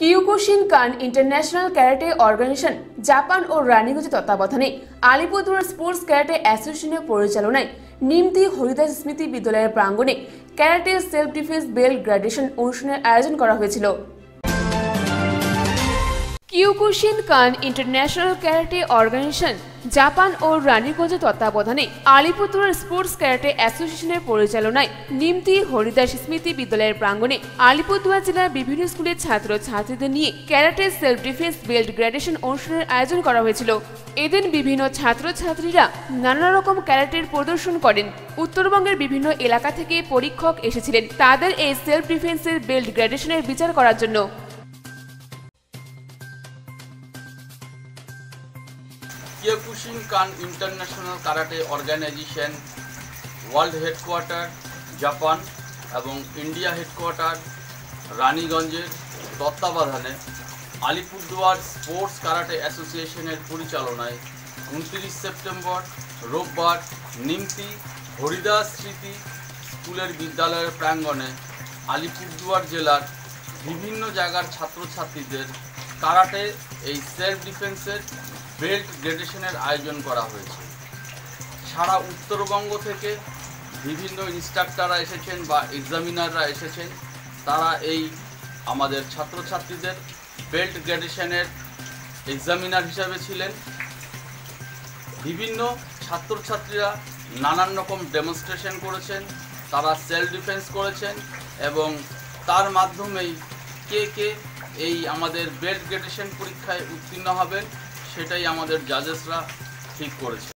Kyokushin Kan international karate organisation, Japan ও রানীগঞ্জের তত্ত্বাবধানে Alipurduar sports ক্যারেটে অ্যাসোসিয়েশনের পরিচালনায় নিমতি হরিদাস স্মৃতি বিদ্যালয়ের প্রাঙ্গণে karate self defence belt graduation অনুষ্ঠানের আয়োজন করা হয়েছিল। Kyokushin Kan international karate organisation Japan ও রানীগঞ্জের তত্ত্বাবধানে আলিপুরদুয়ার স্পোর্টস ক্যারাটে অ্যাসোসিয়েশনের পরিচালনায় নিমতি হরিদাস স্মৃতি বিদ্যালয়ের প্রাঙ্গণে আলিপুরদুয়ার জেলার বিভিন্ন স্কুলের ছাত্র ছাত্রীদের নিয়ে karate self defence belt graduation অনুষ্ঠানের আয়োজন করা হয়েছিল। এদিন বিভিন্ন ছাত্রছাত্রীরা নানা রকম ক্যারাটের প্রদর্শন করেন। উত্তরবঙ্গের বিভিন্ন এলাকা থেকে পরীক্ষক এসেছিলেন। তাদের এই সেলফ ডিফেন্সের বেল্ট গ্র্যাডুয়েশনের বিচার করার জন্য। Kyokushin kan international karate organisation world headquarter Japan এবং ইন্ডিয়া হেডকোয়ার্টার রানীগঞ্জের তত্ত্বাবধানে আলিপুরদুয়ার স্পোর্টস কারাটে অ্যাসোসিয়েশনের পরিচালনায় উনত্রিশ সেপ্টেম্বর রোববার নিমতি হরিদাস স্মৃতি স্কুলের বিদ্যালয়ের প্রাঙ্গণে আলিপুরদুয়ার জেলার বিভিন্ন জায়গার ছাত্রছাত্রীদের কারাটে এই সেলফ ডিফেন্সের বেল্ট গ্রেডেশনের আয়োজন করা হয়েছে। সারা উত্তরবঙ্গ থেকে বিভিন্ন ইনস্ট্রাক্টররা এসেছেন বা এক্সামিনাররা এসেছেন। তারা এই আমাদের ছাত্রছাত্রীদের বেল্ট গ্রেডেশনের এক্সামিনার হিসাবে ছিলেন। বিভিন্ন ছাত্রছাত্রীরা নানান রকম ডেমনস্ট্রেশন করেছেন, তারা সেলফ ডিফেন্স করেছেন এবং তার মাধ্যমেই কে কে এই আমাদের বেল্ট গ্রেডেশন পরীক্ষায় উত্তীর্ণ হবেন সেটাই আমাদের জাজেসরা ঠিক করেছে।